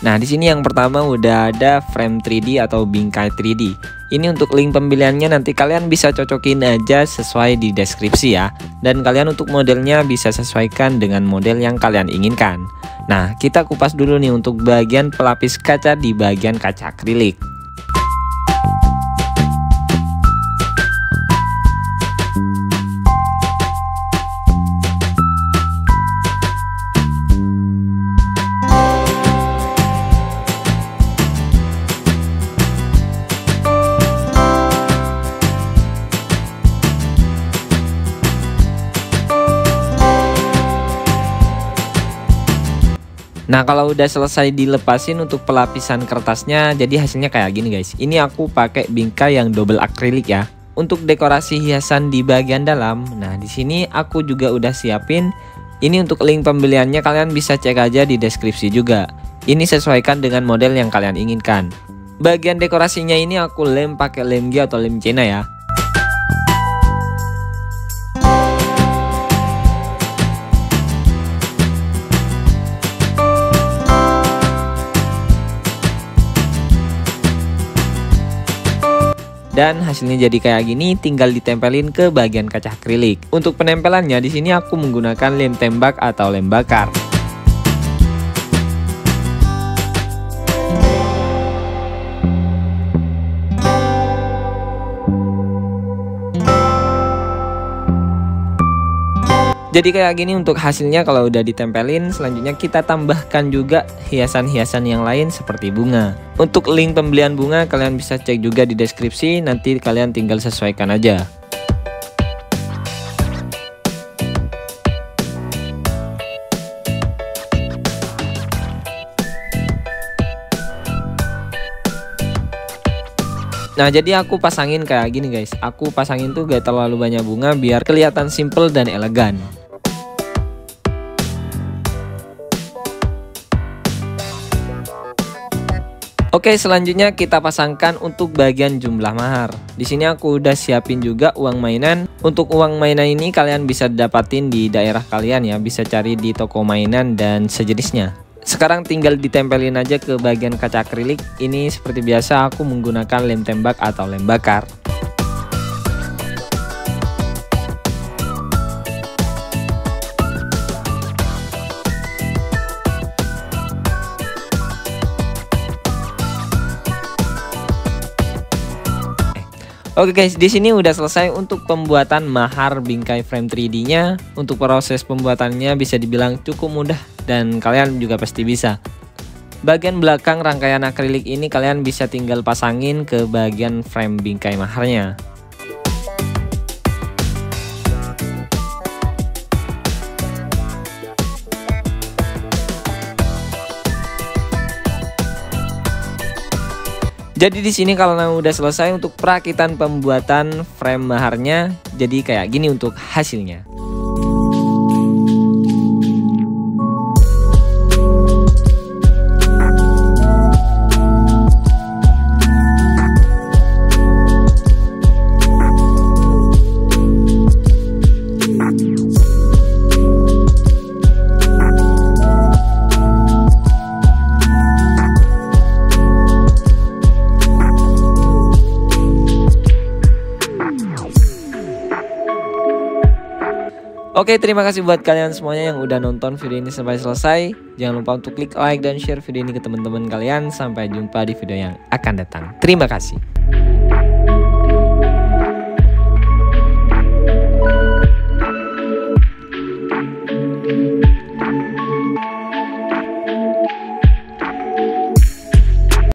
Nah, di sini yang pertama udah ada frame 3D atau bingkai 3D. Ini untuk link pembeliannya nanti kalian bisa cocokin aja sesuai di deskripsi ya. Dan kalian untuk modelnya bisa sesuaikan dengan model yang kalian inginkan. Nah, kita kupas dulu nih untuk bagian pelapis kaca di bagian kaca akrilik. Nah kalau udah selesai dilepasin untuk pelapisan kertasnya jadi hasilnya kayak gini guys. Ini aku pakai bingkai yang double akrilik ya. Untuk dekorasi hiasan di bagian dalam. Nah di sini aku juga udah siapin. Ini untuk link pembeliannya kalian bisa cek aja di deskripsi juga. Ini sesuaikan dengan model yang kalian inginkan. Bagian dekorasinya ini aku lem pakai lem G atau lem Cina ya Dan hasilnya jadi kayak gini tinggal ditempelin ke bagian kaca akrilik. Untuk penempelannya di sini aku menggunakan lem tembak atau lem bakar. Jadi kayak gini untuk hasilnya kalau udah ditempelin selanjutnya kita tambahkan juga hiasan-hiasan yang lain seperti bunga. Untuk link pembelian bunga kalian bisa cek juga di deskripsi nanti kalian tinggal sesuaikan aja. Nah jadi aku pasangin kayak gini guys Aku pasangin tuh gak terlalu banyak bunga biar kelihatan simple dan elegan Oke, selanjutnya kita pasangkan untuk bagian jumlah mahar. Di sini aku udah siapin juga uang mainan. Untuk uang mainan ini kalian bisa dapatin di daerah kalian ya, bisa cari di toko mainan dan sejenisnya. Sekarang tinggal ditempelin aja ke bagian kaca akrilik. Ini seperti biasa aku menggunakan lem tembak atau lem bakar. Oke guys, di sini udah selesai untuk pembuatan mahar bingkai frame 3D-nya. Untuk proses pembuatannya bisa dibilang cukup mudah dan kalian juga pasti bisa. Bagian belakang rangkaian akrilik ini kalian bisa tinggal pasangin ke bagian frame bingkai maharnya. Jadi di sini kalau udah selesai untuk perakitan pembuatan frame maharnya, jadi kayak gini untuk hasilnya. Oke, terima kasih buat kalian semuanya yang udah nonton video ini sampai selesai. Jangan lupa untuk klik like dan share video ini ke teman-teman kalian. Sampai jumpa di video yang akan datang. Terima kasih.